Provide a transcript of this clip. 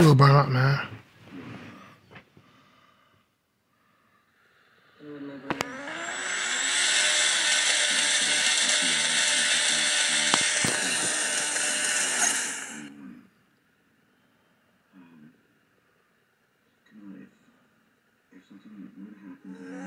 Do a burnout, man. Mm-hmm. mm-hmm, mm-hmm.